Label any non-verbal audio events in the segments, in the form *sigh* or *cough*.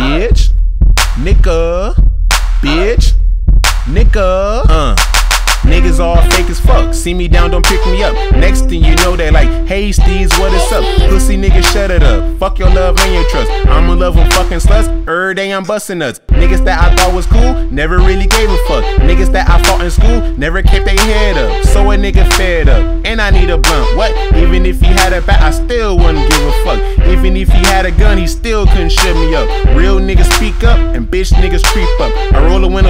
bitch, nigga, bitch, nigga, uh. Niggas all fake as fuck. See me down, don't pick me up. Next thing you know, they like, hey Steez, what is up? Shut it up. Fuck your love and your trust. I'ma love them fucking sluts. Every day I'm busting nuts. Niggas that I thought was cool, never really gave a fuck. Niggas that I fought in school, never kept their head up. So a nigga fed up. And I need a blunt. What? Even if he had a bat, I still wouldn't give a fuck. Even if he had a gun, he still couldn't shut me up. Real niggas speak up, and bitch niggas creep up.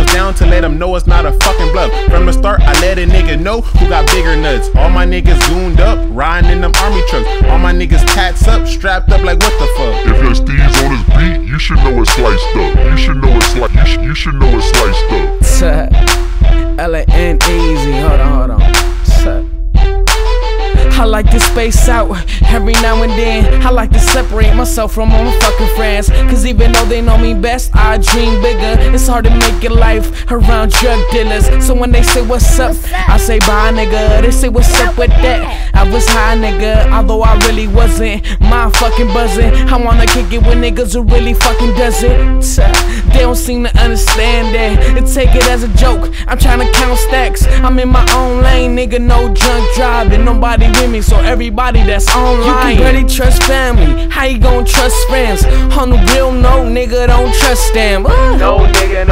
I roll the windows down to let them know it's not a fucking bluff. From the start, I let a nigga know who got bigger nuts. All my niggas gooned up, riding in them army trucks. All my niggas tats up, strapped up like what the fuck. If your Steez on his beat, you should know it's sliced up. You should know it's sliced. You, sh- you should know it's sliced up. *laughs* L A N easy. I like to space out every now and then. I like to separate myself from all my fucking friends. Cause even though they know me best, I dream bigger. It's hard to make it life around drug dealers. So when they say what's up, I say bye nigga. They say what's up with that. I was high nigga, although I really wasn't. My fucking buzzing. I wanna kick it with niggas who really fucking does it. They don't seem to understand that. They take it as a joke. I'm trying to count stacks. I'm in my own lane, nigga. No drunk driving. Nobody with me, so everybody that's online. You can barely trust family. How you gon' trust friends? On the real, no nigga, don't trust them. Uh. No nigga,